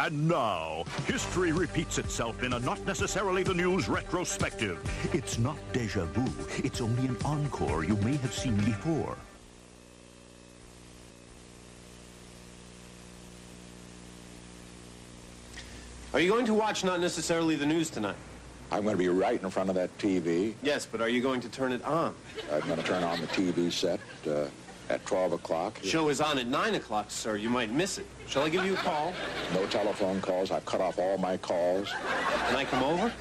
And now, history repeats itself in a not necessarily the news retrospective. It's not deja vu, it's only an encore you may have seen before. Are you going to watch not necessarily the news tonight? I'm going to be right in front of that TV. Yes, but are you going to turn it on? I'm going to turn on the TV set uh, at 12 o'clock. Show is on at 9 o'clock, sir. You might miss it. Shall I give you a call? No telephone calls. I've cut off all my calls. Can I come over?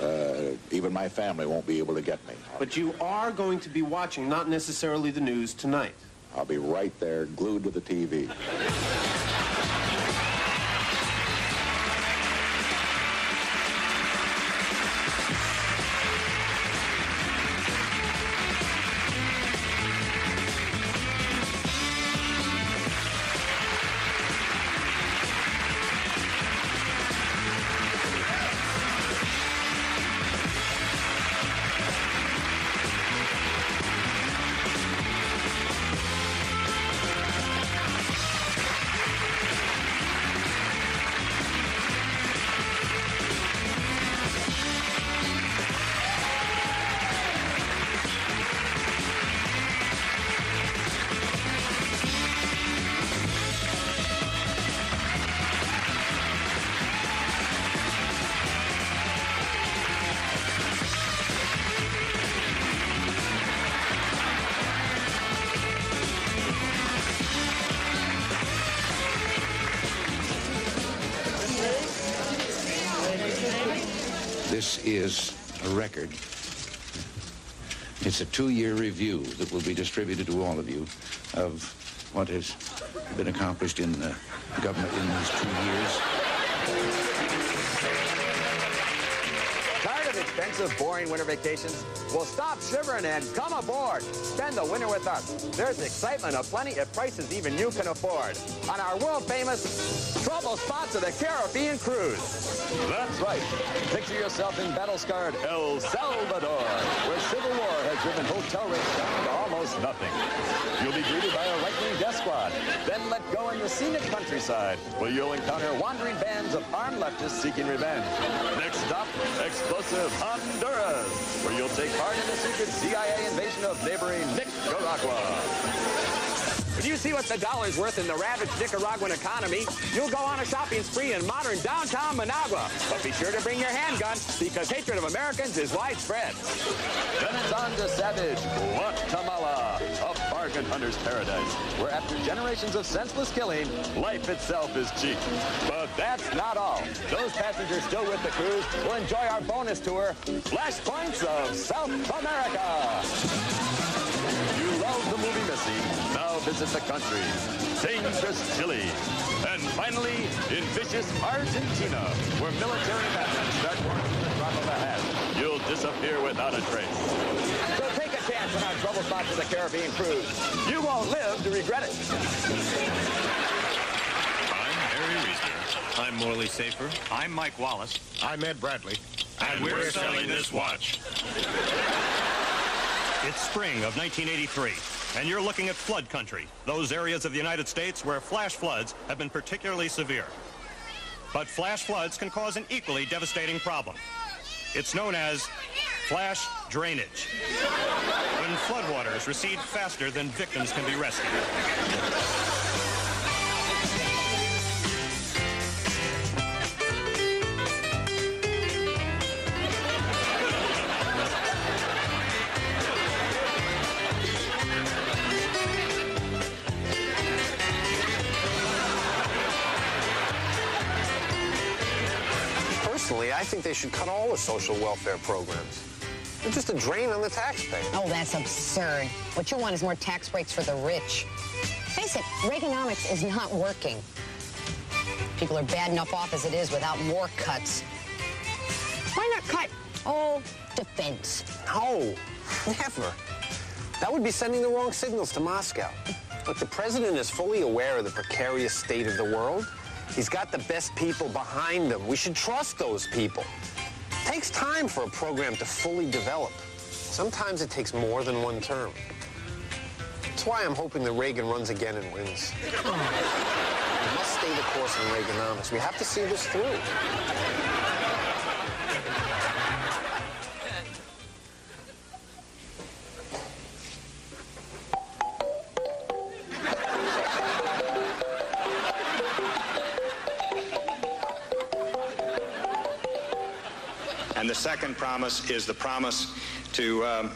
Uh, even my family won't be able to get me. But you are going to be watching not necessarily the news tonight. I'll be right there, glued to the TV. This is a record. It's a two-year review that will be distributed to all of you of what has been accomplished in the government in these two years. Of boring winter vacations? Well, stop shivering and come aboard. Spend the winter with us. There's excitement aplenty at prices even you can afford. On our world-famous trouble spots of the Caribbean cruise. That's right. Picture yourself in battle-scarred El Salvador, where civil war has driven hotel rates down to almost nothing. You'll be greeted by a right-wing death squad, then let go in the scenic countryside, where you'll encounter wandering bands of armed leftists seeking revenge. Next stop, explosive Honduras, where you'll take part in the secret CIA invasion of neighboring Nicaragua. When you see what the dollar's worth in the ravaged Nicaraguan economy, you'll go on a shopping spree in modern downtown Managua. But be sure to bring your handgun, because hatred of Americans is widespread. Then it's on to savage Guatemala, a bargain hunter's paradise, where after generations of senseless killing, life itself is cheap. But that's not all. Those passengers still with the cruise will enjoy our bonus tour, Flashpoints of South America. You love the movie Missing. Now visit the country. Dangerous Chile. And finally, in vicious Argentina, where military madmen start working the drop of a hat. You'll disappear without a trace. So take a chance on our trouble spots of the Caribbean cruise. You won't live to regret it. I'm Harry Reasoner. I'm Morley Safer. I'm Mike Wallace. I'm Ed Bradley. And, we're, selling this watch. It's spring of 1983, and you're looking at flood country, those areas of the United States where flash floods have been particularly severe. But flash floods can cause an equally devastating problem. It's known as flash drainage. When floodwaters recede faster than victims can be rescued. Personally, I think they should cut all the social welfare programs. They're just a drain on the taxpayer. Oh, that's absurd. What you want is more tax breaks for the rich. Face it, Reaganomics is not working. People are bad enough off as it is without more cuts. Why not cut? all defense. No, never. That would be sending the wrong signals to Moscow. Look, the president is fully aware of the precarious state of the world. He's got the best people behind him. We should trust those people. It takes time for a program to fully develop. Sometimes it takes more than one term. That's why I'm hoping that Reagan runs again and wins. We must stay the course in Reaganomics. We have to see this through. Promise is the promise to, um,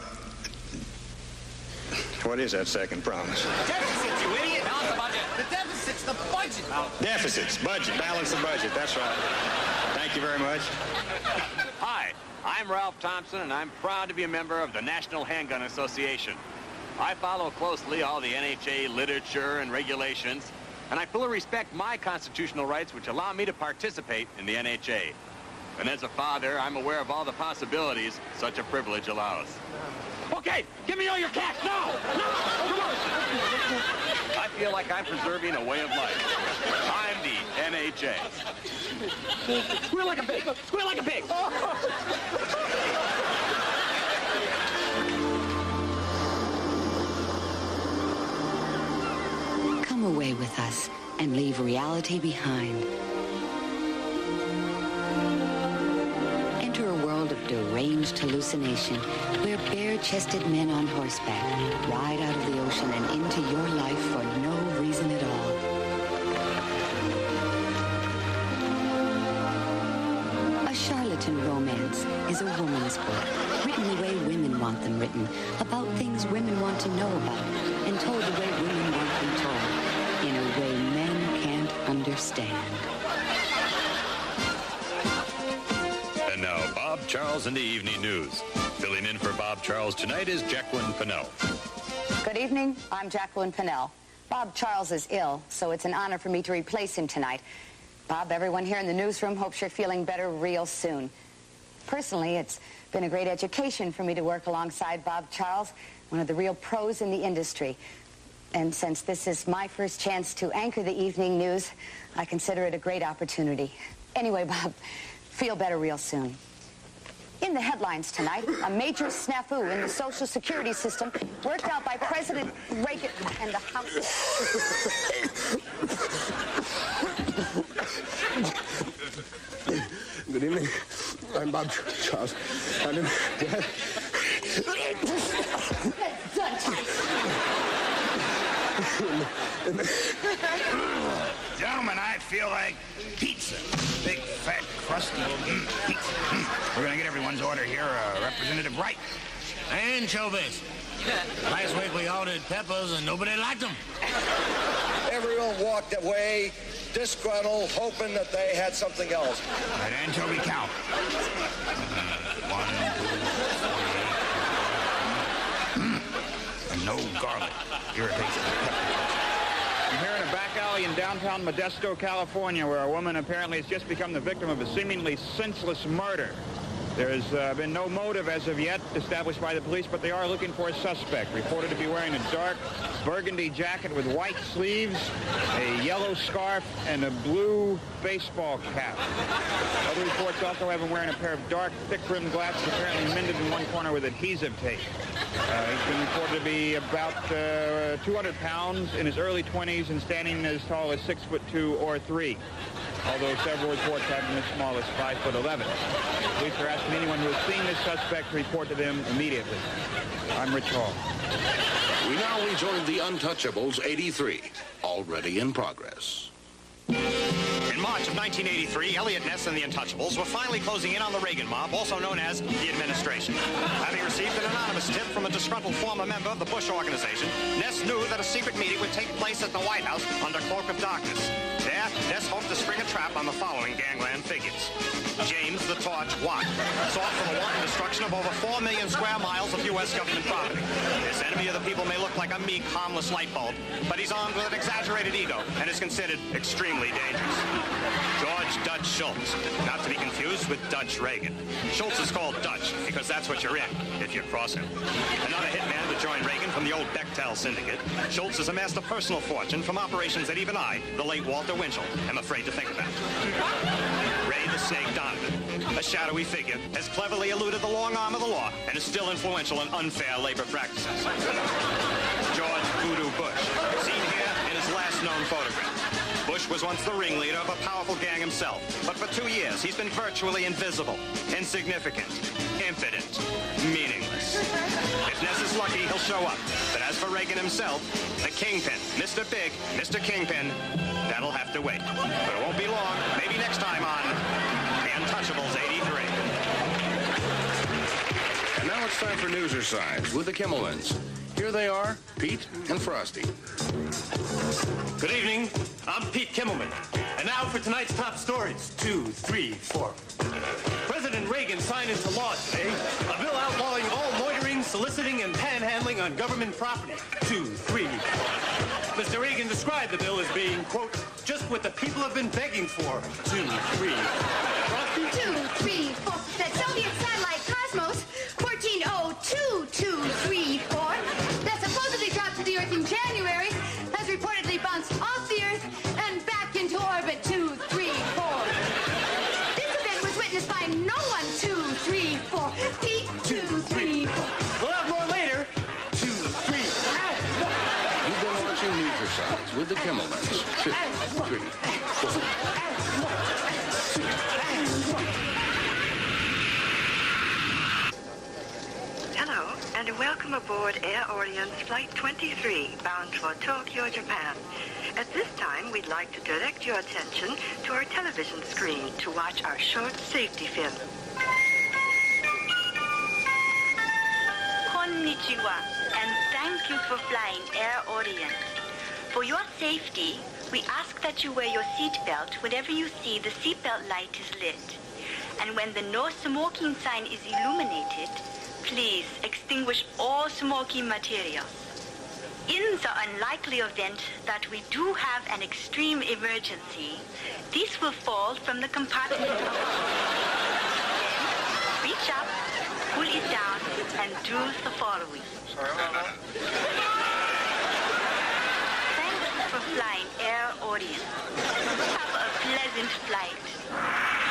what is that second promise? Deficits, you idiot! Balance the budget. The deficit's the budget. Deficits, budget, balance the budget, that's right. Thank you very much. Hi, I'm Ralph Thompson, and I'm proud to be a member of the National Handgun Association. I follow closely all the NHA literature and regulations, and I fully respect my constitutional rights, which allow me to participate in the NHA. And as a father, I'm aware of all the possibilities such a privilege allows. Okay, give me all your cash now! No! Come on! I feel like I'm preserving a way of life. I'm the NHA. Squeal like a pig! Squeal like a pig! Come away with us and leave reality behind. Deranged hallucination where bare-chested men on horseback ride out of the ocean and into your life for no reason at all. A charlatan romance is a woman's book, written the way women want them written, about things women want to know about, and told the way women want them told, in a way men can't understand. Charles in the Evening News. Filling in for Bob Charles tonight is Jacqueline Pinnell. Good evening. I'm Jacqueline Pinnell. Bob Charles is ill, so it's an honor for me to replace him tonight. Bob, everyone here in the newsroom hopes you're feeling better real soon. Personally, it's been a great education for me to work alongside Bob Charles, one of the real pros in the industry. And since this is my first chance to anchor the evening news, I consider it a great opportunity. Anyway, Bob, feel better real soon. In the headlines tonight, a major snafu in the Social Security system worked out by President Reagan and the House. Good evening. I'm Bob Charles. I'm in... Gentlemen, I feel like pizza. Big, fat, crusty mm, pizza. Mm. We're going to get everyone's order here. Uh, Representative Wright. Anchovies. Last week we ordered peppers and nobody liked them. Everyone walked away disgruntled, hoping that they had something else. That anchovy count. Uh, one, two, three. Mm. And no garlic. Irritates I'm here in a back alley in downtown Modesto, California, where a woman apparently has just become the victim of a seemingly senseless murder. There's uh, been no motive as of yet established by the police, but they are looking for a suspect, reported to be wearing a dark burgundy jacket with white sleeves, a yellow scarf, and a blue baseball cap. Other reports also have him wearing a pair of dark, thick-rimmed glasses, apparently mended in one corner with adhesive tape. Uh, he's been reported to be about uh, 200 pounds, in his early 20s, and standing as tall as 6 foot 2 or 3 although several reports have him as small as 5 foot 11. Police are asking anyone who has seen this suspect to report to them immediately. I'm Rich Hall. We now rejoin the Untouchables 83, already in progress. In March of 1983, Eliot Ness and the Untouchables were finally closing in on the Reagan mob, also known as the administration. Having received an anonymous tip from a disgruntled former member of the Bush organization, Ness knew that a secret meeting would take place at the White House under cloak of darkness. There, Ness hoped to spring a trap on the following gangland figures. James the Torch Watt, sought for the wanton destruction of over 4 million square miles of U.S. government property. This enemy of the people may look like a meek, harmless light bulb, but he's armed with an exaggerated ego and is considered extremely dangerous. George Dutch Schultz, not to be confused with Dutch Reagan. Schultz is called Dutch because that's what you're in if you cross him. Another hitman to join Reagan from the old Bechtel syndicate, Schultz has amassed a personal fortune from operations that even I, the late Walter Winchell, am afraid to think about. Ray Snake Donovan, a shadowy figure, has cleverly eluded the long arm of the law and is still influential in unfair labor practices. George Voodoo Bush, seen here in his last known photograph. Bush was once the ringleader of a powerful gang himself, but for two years he's been virtually invisible, insignificant, impotent, meaningless. If Ness is lucky, he'll show up. But as for Reagan himself, the kingpin, Mr. Big, Mr. Kingpin, that'll have to wait. But it won't be long, maybe next time on Untouchables 83. And now it's time for Newser Sides with the Kimmelmans. Here they are, Pete and Frosty. Good evening. I'm Pete Kimmelman. And now for tonight's top stories. Two, three, four. President Reagan signed into law today a bill outlawing all loitering, soliciting, and panhandling on government property. Two, three. Mr. Reagan described the bill as being, quote, just what the people have been begging for. Two, three. Aboard Air Orient Flight 23, bound for Tokyo, Japan. At this time, we'd like to direct your attention to our television screen to watch our short safety film. Konnichiwa, and thank you for flying Air Orient. For your safety, we ask that you wear your seatbelt whenever you see the seatbelt light is lit. And when the no smoking sign is illuminated, please extinguish all smoky materials. In the unlikely event that we do have an extreme emergency, this will fall from the compartment. Then reach up, pull it down, and do the following. Thank you for flying Air Orient. Have a pleasant flight.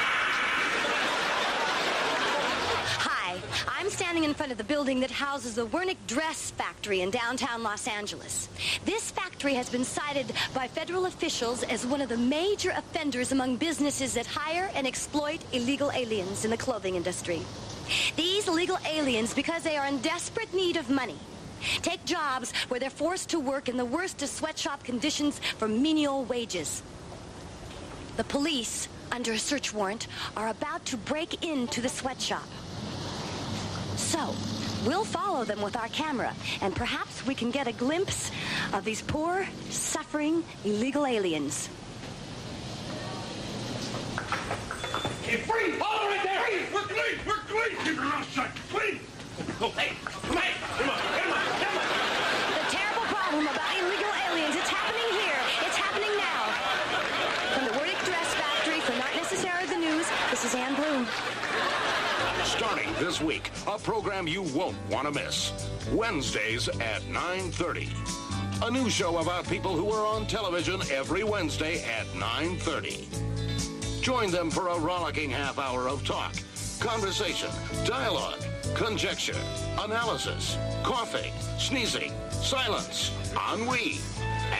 Standing in front of the building that houses the Wernick Dress Factory in downtown Los Angeles. This factory has been cited by federal officials as one of the major offenders among businesses that hire and exploit illegal aliens in the clothing industry. These illegal aliens, because they are in desperate need of money, take jobs where they're forced to work in the worst of sweatshop conditions for menial wages. The police, under a search warrant, are about to break into the sweatshop. So, we'll follow them with our camera, and perhaps we can get a glimpse of these poor, suffering, illegal aliens. Hey, freeze! Hold right there! Freeze! We're clean! We're clean! Keep your mouth shut! Clean! Oh, hey! Come on! Come on! Come on! Come on! The terrible problem about illegal aliens, it's happening here. It's happening now. From the Wernick Dress Factory for Not Necessarily the News, this is Anne Bloom. Starting this week, a program you won't want to miss. Wednesdays at 9.30. A new show about people who are on television every Wednesday at 9.30. Join them for a rollicking half hour of talk, conversation, dialogue, conjecture, analysis, coughing, sneezing, silence, ennui,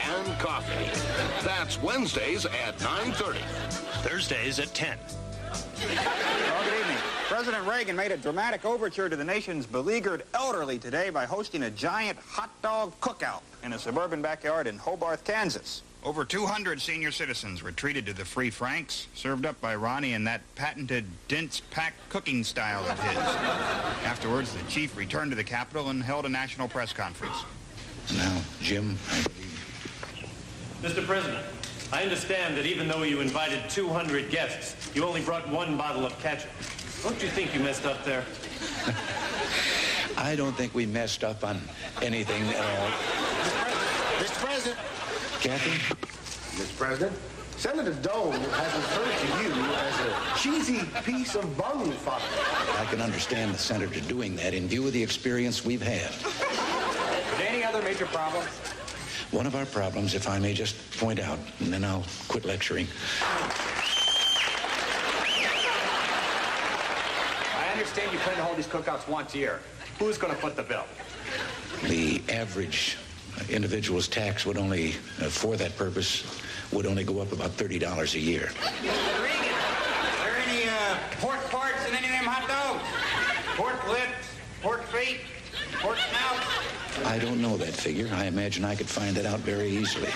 and coffee. That's Wednesdays at 9.30. Thursdays at 10. Well, good evening. President Reagan made a dramatic overture to the nation's beleaguered elderly today by hosting a giant hot dog cookout in a suburban backyard in Hobart, Kansas. Over 200 senior citizens were treated to the free franks, served up by Ronnie in that patented dense pack cooking style of his. Afterwards, the chief returned to the Capitol and held a national press conference. Now, Jim, Mr. President, I understand that even though you invited 200 guests, you only brought one bottle of ketchup. Don't you think you messed up there? I don't think we messed up on anything at all. Mr. President. Kathy? Mr. President. Senator Doan has referred to you as a cheesy piece of bung fodder. I can understand the senator doing that in view of the experience we've had. Any other major problems? One of our problems, if I may just point out, and then I'll quit lecturing. Understand you plan to hold these cookouts once a year. Who's going to foot the bill? The average individual's tax would only, uh, for that purpose, would only go up about $30 a year. Reagan, are there any uh, pork parts in any of them hot dogs? Pork lips, pork feet, pork snout? I don't know that figure. I imagine I could find that out very easily.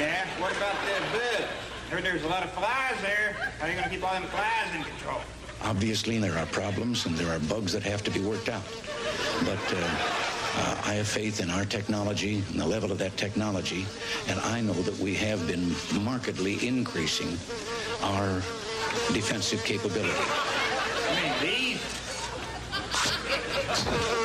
Yeah, what about that bed? Heard there's a lot of flies there. How are you going to keep all them flies in control? Obviously, there are problems and there are bugs that have to be worked out. But uh, uh, I have faith in our technology and the level of that technology, and I know that we have been markedly increasing our defensive capability. I?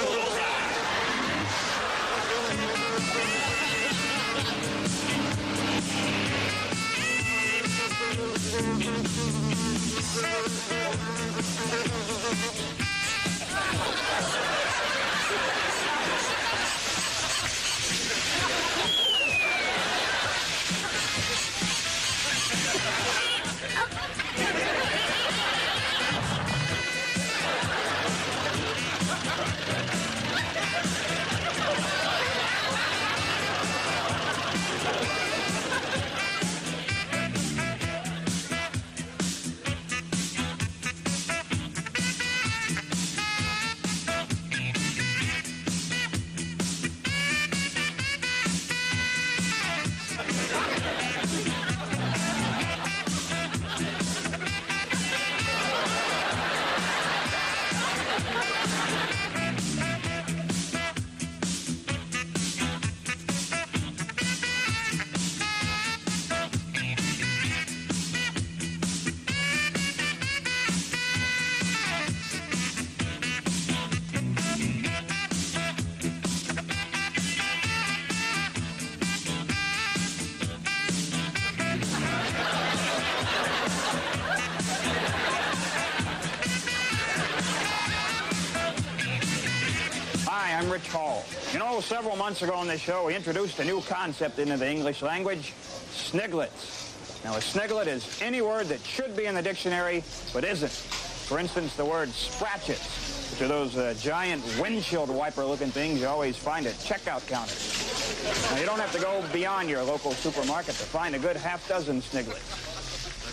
You know, several months ago on this show, we introduced a new concept into the English language, sniglets. Now, a sniglet is any word that should be in the dictionary, but isn't. For instance, the word spratchets, which are those uh, giant windshield wiper-looking things you always find at checkout counters. Now, you don't have to go beyond your local supermarket to find a good half dozen sniglets.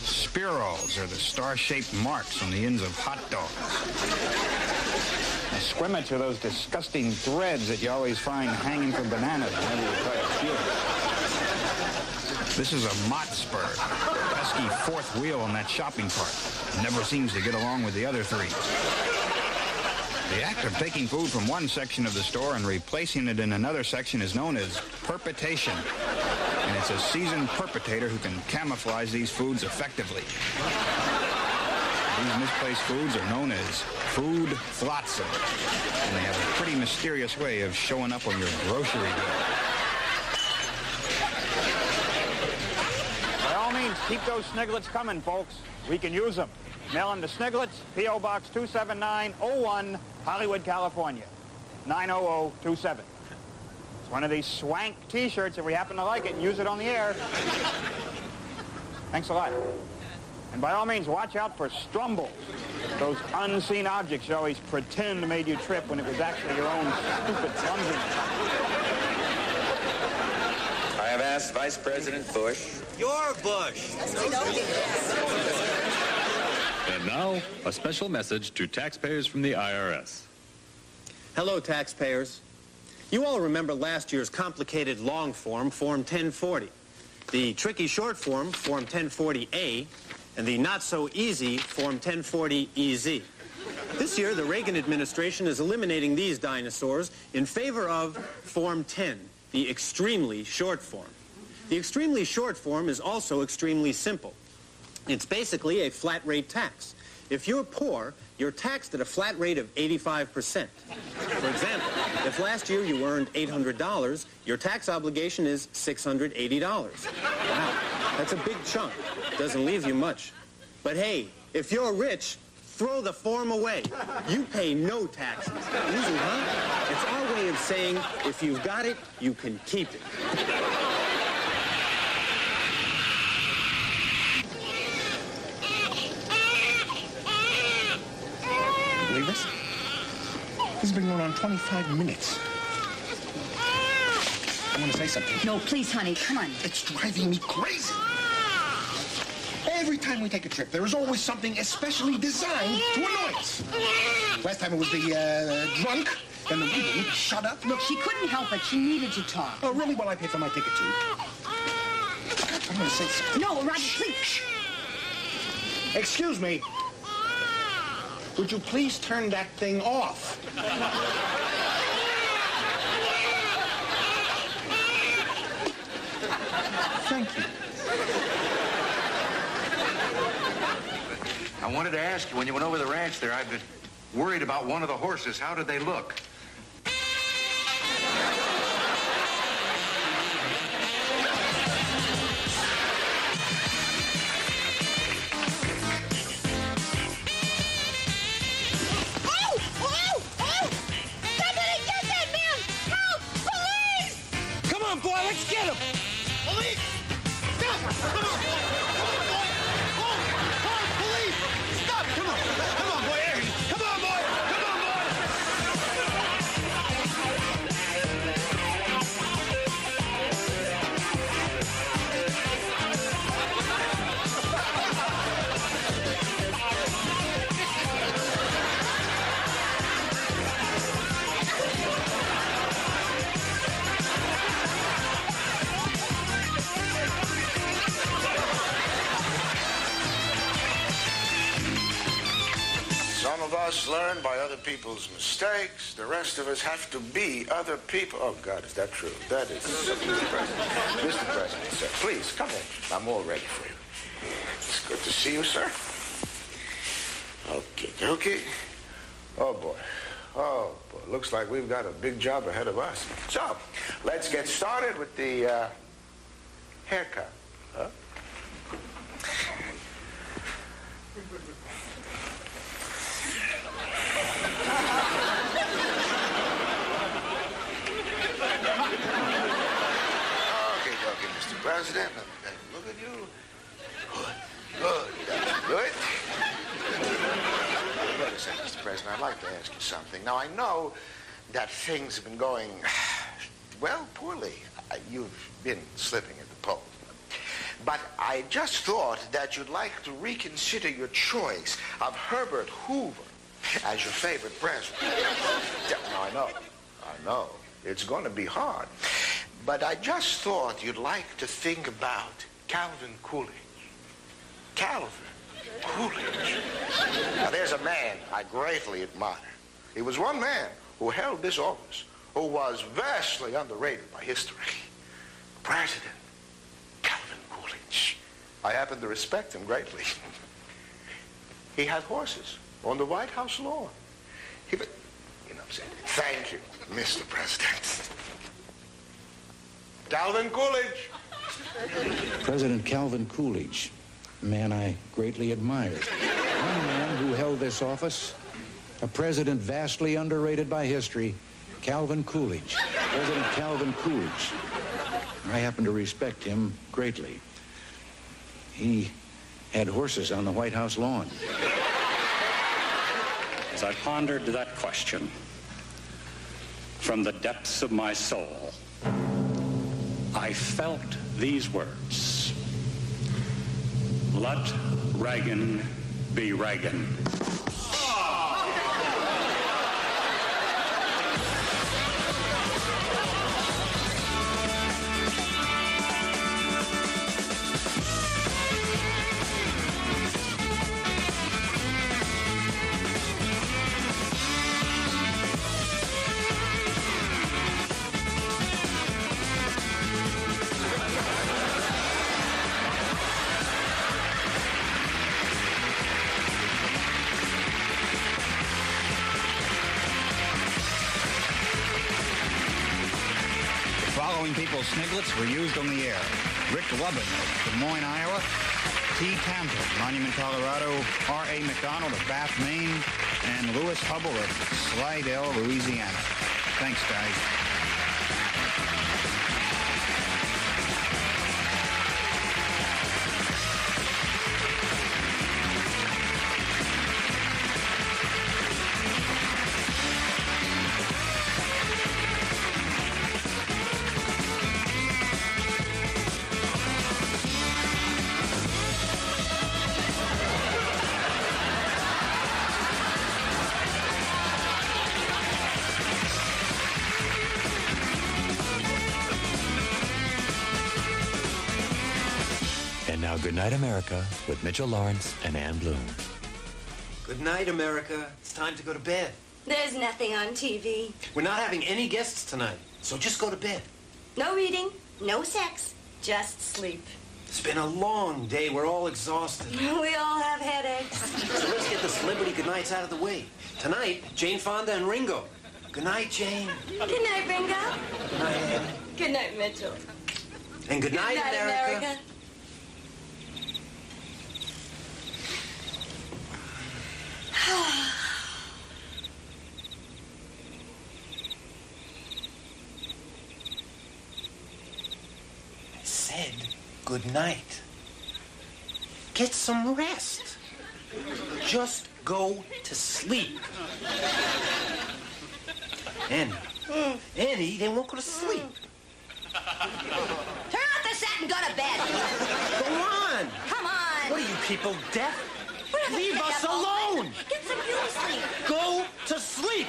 Spirols are the star-shaped marks on the ends of hot dogs. Now, squimmets are those disgusting threads that you always find hanging from bananas whenever you. This is a mott spur, pesky fourth wheel on that shopping cart. Never seems to get along with the other three. The act of taking food from one section of the store and replacing it in another section is known as perpetation. And it's a seasoned perpetrator who can camouflage these foods effectively. These misplaced foods are known as food flotsam, and they have a pretty mysterious way of showing up on your grocery bill. By all means, keep those sniglets coming, folks. We can use them. Mail them to Sniglets, P.O. Box 27901, Hollywood, California. 90027. It's one of these swank T-shirts if we happen to like it and use it on the air. Thanks a lot. And by all means, watch out for strumbles. Those unseen objects you always pretend made you trip when it was actually your own stupid clumsiness. I have asked Vice President Bush. Your Bush. And now, a special message to taxpayers from the IRS. Hello, taxpayers. You all remember last year's complicated long form, Form 1040, the tricky short form, Form 1040A, and the not-so-easy Form 1040EZ. This year, the Reagan administration is eliminating these dinosaurs in favor of Form 10, the extremely short form. The extremely short form is also extremely simple. It's basically a flat rate tax. If you're poor, you're taxed at a flat rate of 85%. For example, if last year you earned $800, your tax obligation is $680. Wow, that's a big chunk. Doesn't leave you much. But hey, if you're rich, throw the form away. You pay no taxes. Easy, huh? It's our way of saying, if you've got it, you can keep it. This? This has been going on 25 minutes. I want to say something. No, please, honey, come on. It's driving me crazy. Every time we take a trip, there is always something especially designed to annoy us. Last time it was the uh, drunk. And the woman, shut up. Look, she couldn't help it. She needed to talk. Oh, really? Well, I paid for my ticket, too. I'm going to say something. No, Roger, please. Excuse me. Would you please turn that thing off? Thank you. I wanted to ask you, when you went over the ranch there, I've been worried about one of the horses. How did they look? Us learn by other people's mistakes. The rest of us have to be other people. Oh, God, is that true? That is, Mr. President. Mr. President, sir, please, come in. I'm all ready for you. It's good to see you, sir. Okay, okay. Oh, boy. Oh, boy. Looks like we've got a big job ahead of us. So, let's get started with the uh, haircut. Huh? Okay, okay, Mr. President. Look at you. Good, good, good. Second, Mr. President. I'd like to ask you something. Now, I know that things have been going, well, poorly. Uh, You've been slipping at the polls. But I just thought that you'd like to reconsider your choice of Herbert Hoover as your favorite president. Now, I know. I know. It's going to be hard. But I just thought you'd like to think about Calvin Coolidge. Calvin Coolidge. Now, there's a man I greatly admire. He was one man who held this office, who was vastly underrated by history. President Calvin Coolidge. I happen to respect him greatly. he had horses on the White House lawn. He, you know I'm saying? Thank you, Mr. President. Calvin Coolidge. President Calvin Coolidge, a man I greatly admired. One man who held this office, a president vastly underrated by history, Calvin Coolidge. President Calvin Coolidge. I happen to respect him greatly. He had horses on the White House lawn. As I pondered that question from the depths of my soul, I felt these words. Let Reagan be Reagan. Sniglets were used on the air. Rick Lubin of Des Moines, Iowa. T. Tampa, Monument, Colorado. R.A. McDonald of Bath, Maine. And Lewis Hubble of Slidell, Louisiana. Thanks, guys. Night America with Mitchell Laurance and Anne Bloom. Good night, America. It's time to go to bed. There's nothing on TV. We're not having any guests tonight, so just go to bed. No reading, no sex, just sleep. It's been a long day. We're all exhausted. We all have headaches. So let's get the celebrity goodnights out of the way. Tonight, Jane Fonda and Ringo. Good night, Jane. Good night, Ringo. Good night, Anne. Good night, Mitchell. And good night, Good night, America. America. good night. Get some rest. Just go to sleep. Annie. Annie, they won't go to sleep. Turn off the set and go to bed. Go on. Come on. What are you people, deaf? Leave us alone. Get some you sleep. Go to sleep.